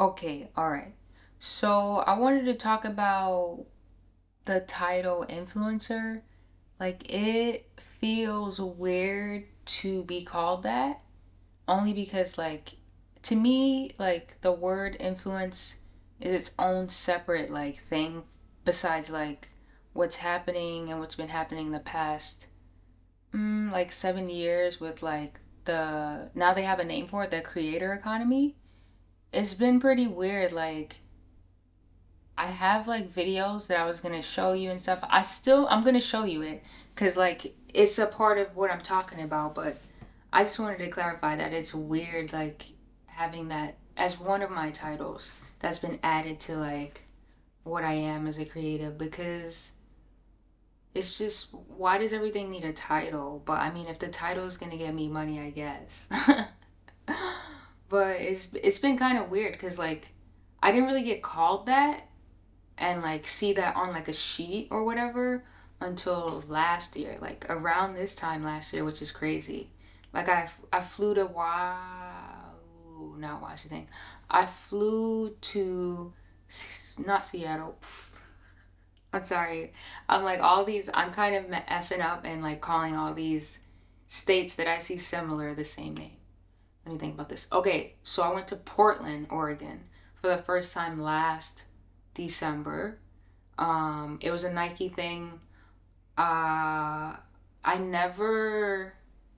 Okay, all right. So I wanted to talk about the title influencer. Like, it feels weird to be called that only because, like, to me, like, the word influence is its own separate, like, thing besides, like, what's happening and what's been happening in the past, mm, like, seven years with, like, the now they have a name for it, the creator economy. It's been pretty weird. Like, I have like videos that I was gonna show you and stuff. I still I'm gonna show you it because like it's a part of what I'm talking about. But I just wanted to clarify that it's weird like having that as one of my titles that's been added to like what I am as a creative because it's just why does everything need a title? But I mean, if the title is gonna get me money, I guess. but it's it's been kind of weird because like I didn't really get called that and like see that on like a sheet or whatever until last year, like around this time last year, which is crazy. Like I I flew to wow, not Washington. I think. I flew to not Seattle. I'm sorry. I'm like all these. I'm kind of effing up and like calling all these states that I see similar the same name. Let me think about this. Okay, so I went to Portland, Oregon for the first time last December. Um, it was a Nike thing. Uh, I never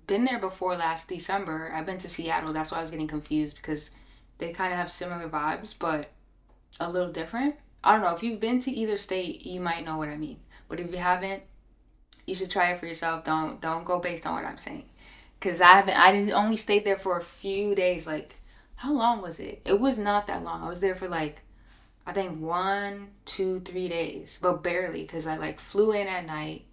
been there before last December. I've been to Seattle. That's why I was getting confused because they kind of have similar vibes, but a little different. I don't know. If you've been to either state, you might know what I mean. But if you haven't, you should try it for yourself. Don't don't go based on what I'm saying. Cause I haven't. I didn't only stayed there for a few days. Like, how long was it? It was not that long. I was there for like I think one, two, three days, but barely because I like flew in at night.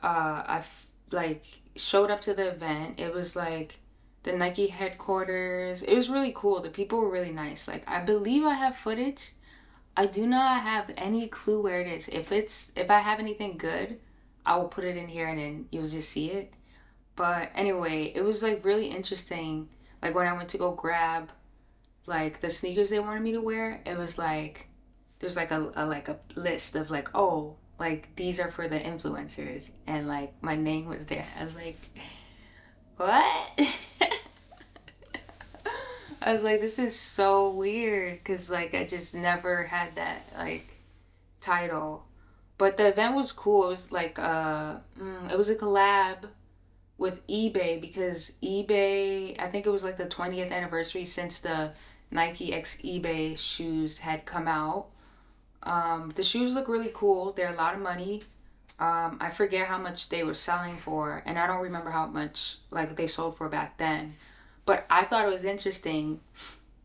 Uh, I f- like showed up to the event. It was like the Nike headquarters. It was really cool. The people were really nice. Like I believe I have footage. I do not have any clue where it is. If it's if I have anything good, I will put it in here and then you'll just see it. But anyway, it was like really interesting. Like when I went to go grab like the sneakers they wanted me to wear, it was like there's like a, a like a list of like oh like these are for the influencers and like my name was there. I was like what? I was like this is so weird cuz like I just never had that like title. But the event was cool. It was like uh mm, it was a collab with eBay because eBay I think it was like the 20th anniversary since the Nike X eBay shoes had come out. Um, the shoes look really cool. They're a lot of money. Um, I forget how much they were selling for, and I don't remember how much like they sold for back then. But I thought it was interesting.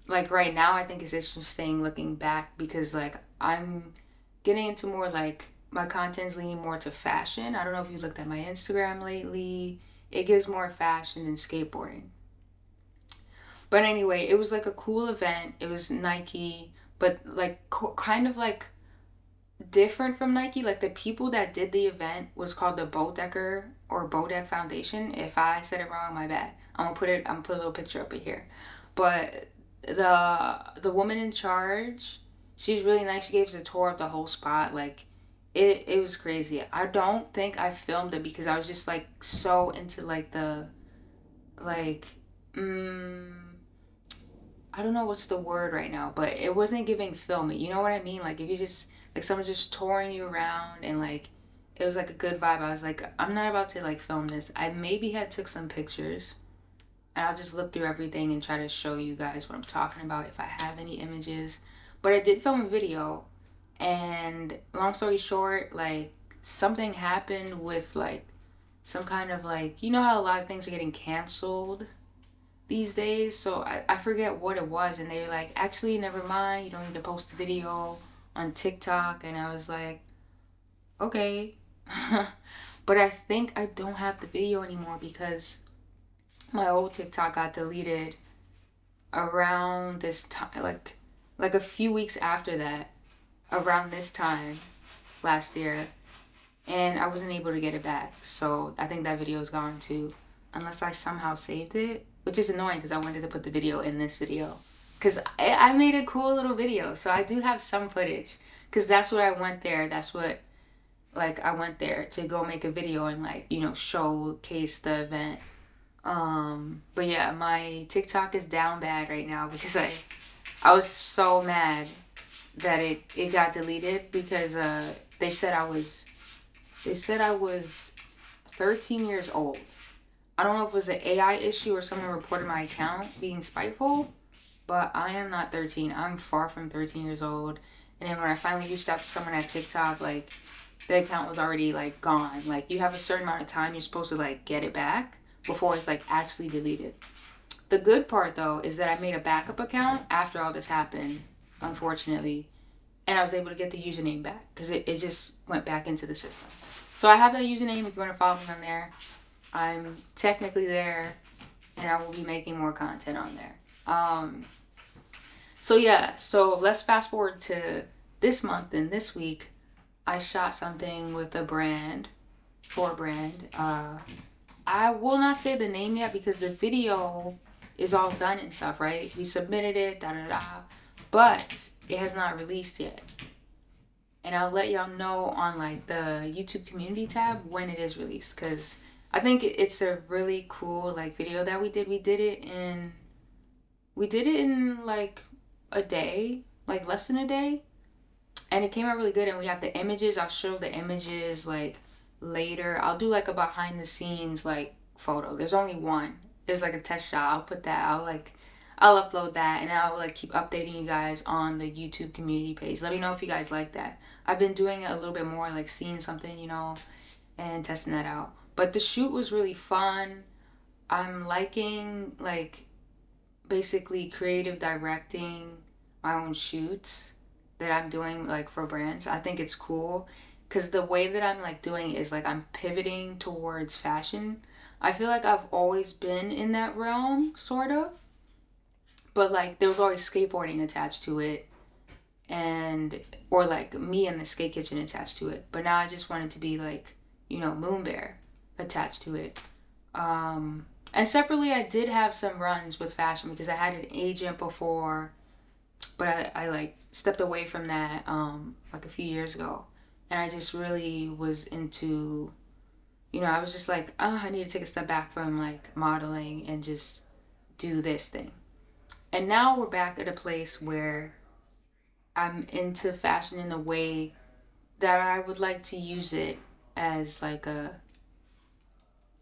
Like right now, I think it's interesting looking back because like I'm getting into more like my content's leaning more to fashion. I don't know if you looked at my Instagram lately. It gives more fashion than skateboarding. But anyway, it was like a cool event. It was Nike, but like co- kind of like different from Nike. Like the people that did the event was called the Bodecker or Bodeck Foundation. If I said it wrong, my bad. I'm gonna put it. I'm gonna put a little picture up here. But the the woman in charge, she's really nice. She gave us a tour of the whole spot. Like it it was crazy. I don't think I filmed it because I was just like so into like the like. Mm, I don't know what's the word right now, but it wasn't giving film. You know what I mean? Like if you just like someone's just touring you around and like it was like a good vibe. I was like, I'm not about to like film this. I maybe had took some pictures and I'll just look through everything and try to show you guys what I'm talking about if I have any images. But I did film a video and long story short, like something happened with like some kind of like you know how a lot of things are getting canceled these days. So I, I forget what it was. And they were like, actually, never mind. You don't need to post the video on TikTok. And I was like, okay. but I think I don't have the video anymore because my old TikTok got deleted around this time. Like, like a few weeks after that, around this time last year. And I wasn't able to get it back. So I think that video is gone too. Unless I somehow saved it which is annoying because I wanted to put the video in this video. because I, I made a cool little video, so I do have some footage. Because that's what I went there. That's what, like, I went there to go make a video and like you know showcase the event. Um, but yeah, my TikTok is down bad right now because I, I was so mad that it it got deleted because uh they said I was, they said I was, thirteen years old. I don't know if it was an AI issue or someone reported my account being spiteful, but I am not 13. I'm far from 13 years old. And then when I finally reached out to someone at TikTok, like the account was already like gone. Like you have a certain amount of time you're supposed to like get it back before it's like actually deleted. The good part though is that I made a backup account after all this happened, unfortunately, and I was able to get the username back because it, it just went back into the system. So I have that username if you want to follow me on there. I'm technically there and I will be making more content on there. Um, so yeah, so let's fast forward to this month and this week. I shot something with a brand, for a brand. Uh, I will not say the name yet because the video is all done and stuff, right? We submitted it, da da da, but it has not released yet. And I'll let y'all know on like the YouTube community tab when it is released because I think it's a really cool like video that we did. We did it in we did it in like a day, like less than a day. And it came out really good and we have the images. I'll show the images like later. I'll do like a behind the scenes like photo. There's only one. There's like a test shot. I'll put that. I'll like I'll upload that and I'll like keep updating you guys on the YouTube community page. Let me know if you guys like that. I've been doing it a little bit more like seeing something, you know, and testing that out. But the shoot was really fun. I'm liking like basically creative directing my own shoots that I'm doing like for brands. I think it's cool because the way that I'm like doing is like I'm pivoting towards fashion. I feel like I've always been in that realm, sort of. But like there was always skateboarding attached to it and or like me and the skate kitchen attached to it. But now I just wanted to be like, you know, Moonbear attached to it. Um, and separately, I did have some runs with fashion because I had an agent before, but I, I like stepped away from that um, like a few years ago. And I just really was into, you know, I was just like, oh, I need to take a step back from like modeling and just do this thing. And now we're back at a place where I'm into fashion in a way that I would like to use it as like a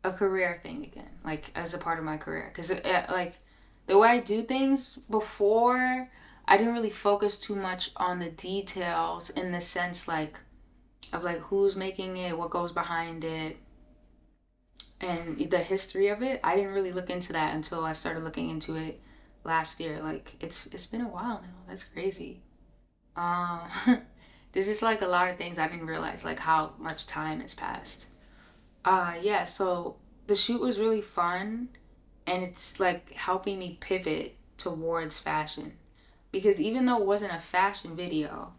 a career thing again, like as a part of my career. Because uh, like the way I do things before, I didn't really focus too much on the details in the sense like of like who's making it, what goes behind it, and the history of it. I didn't really look into that until I started looking into it last year. Like it's it's been a while now. That's crazy. Um, there's just like a lot of things I didn't realize, like how much time has passed. Uh, yeah, so the shoot was really fun and it's like helping me pivot towards fashion. Because even though it wasn't a fashion video,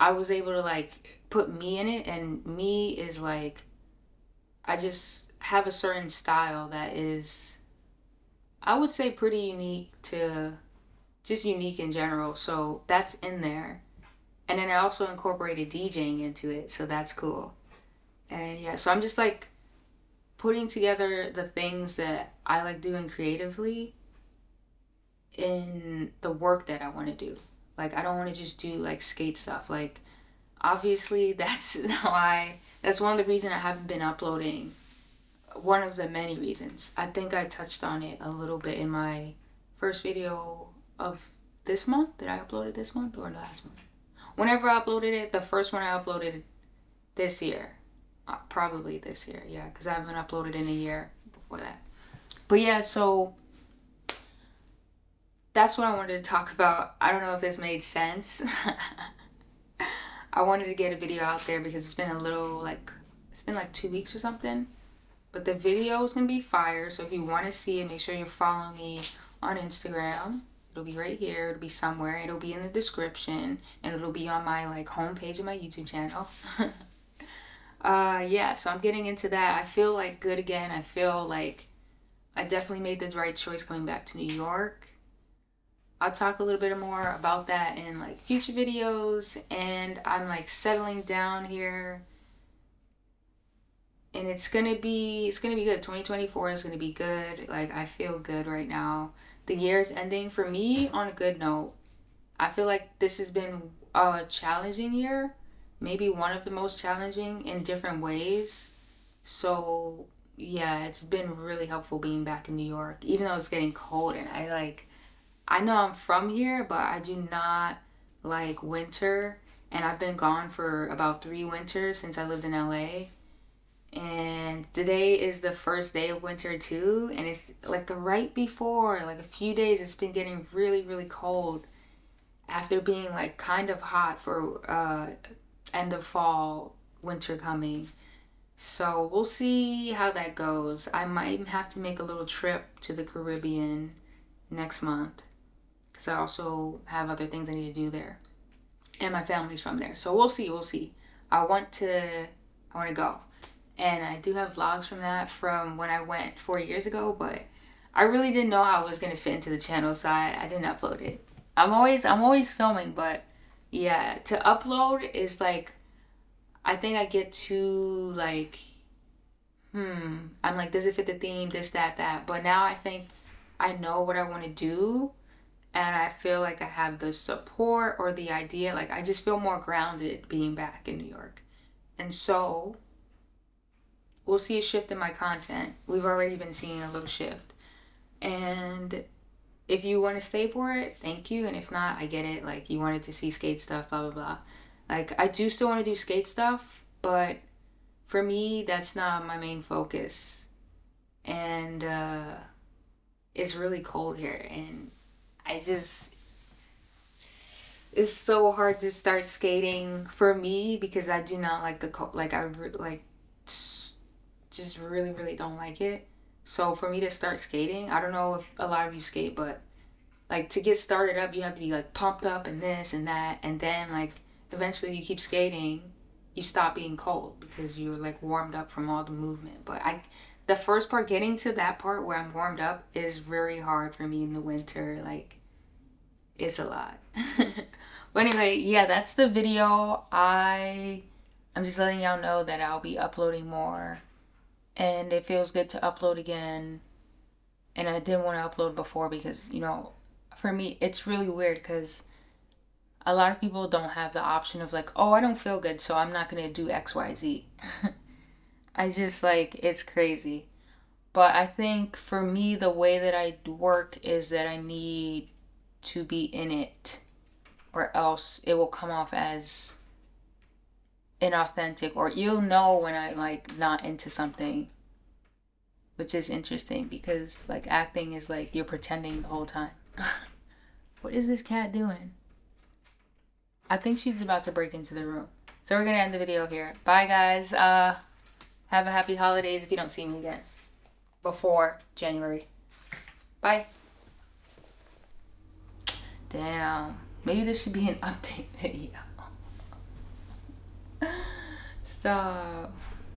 I was able to like put me in it and me is like I just have a certain style that is I would say pretty unique to just unique in general. So that's in there. And then I also incorporated DJing into it, so that's cool. And yeah, so I'm just like putting together the things that I like doing creatively in the work that I want to do. Like I don't want to just do like skate stuff. Like obviously that's why that's one of the reasons I haven't been uploading. One of the many reasons. I think I touched on it a little bit in my first video of this month. Did I upload it this month or last month? Whenever I uploaded it, the first one I uploaded this year uh, probably this year, yeah, because I haven't uploaded in a year before that. But yeah, so that's what I wanted to talk about. I don't know if this made sense. I wanted to get a video out there because it's been a little like it's been like two weeks or something. But the video is gonna be fire. So if you want to see it, make sure you're following me on Instagram. It'll be right here. It'll be somewhere. It'll be in the description, and it'll be on my like homepage of my YouTube channel. uh yeah so i'm getting into that i feel like good again i feel like i definitely made the right choice coming back to new york I'll talk a little bit more about that in like future videos. And I'm like settling down here. And it's gonna be it's gonna be good. 2024 is gonna be good. Like I feel good right now. The year is ending for me on a good note. I feel like this has been a challenging year, maybe one of the most challenging in different ways. So yeah, it's been really helpful being back in New York, even though it's getting cold and I like I know I'm from here, but I do not like winter. And I've been gone for about three winters since I lived in LA. And today is the first day of winter too. And it's like right before, like a few days, it's been getting really, really cold after being like kind of hot for uh, end of fall, winter coming. So we'll see how that goes. I might have to make a little trip to the Caribbean next month because I also have other things I need to do there, and my family's from there. So we'll see. We'll see. I want to. I want to go, and I do have vlogs from that from when I went four years ago, but I really didn't know how I was gonna fit into the channel, so I, I didn't upload it. I'm always I'm always filming, but yeah, to upload is like I think I get too like hmm, I'm like does it fit the theme, this, that, that. But now I think I know what I want to do and I feel like I have the support or the idea. Like I just feel more grounded being back in New York. And so we'll see a shift in my content. We've already been seeing a little shift. And if you want to stay for it, thank you. And if not, I get it. Like you wanted to see skate stuff, blah blah blah. Like I do still want to do skate stuff, but for me, that's not my main focus. And uh, it's really cold here, and I just it's so hard to start skating for me because I do not like the cold. Like I like just really really don't like it. So for me to start skating, I don't know if a lot of you skate, but like to get started up, you have to be like pumped up and this and that, and then like eventually you keep skating, you stop being cold because you're like warmed up from all the movement. But I, the first part, getting to that part where I'm warmed up is very hard for me in the winter. Like, it's a lot. but anyway, yeah, that's the video. I, I'm just letting y'all know that I'll be uploading more and it feels good to upload again. And I didn't want to upload before because, you know, for me, it's really weird because a lot of people don't have the option of like, oh, I don't feel good, so I'm not going to do XYZ. I just like, it's crazy. But I think for me, the way that I work is that I need to be in it, or else it will come off as inauthentic, or you'll know when I'm like not into something which is interesting because like acting is like you're pretending the whole time. what is this cat doing? I think she's about to break into the room. So we're gonna end the video here. Bye guys. Uh have a happy holidays if you don't see me again. Before January. Bye. Damn. Maybe this should be an update video. Stop.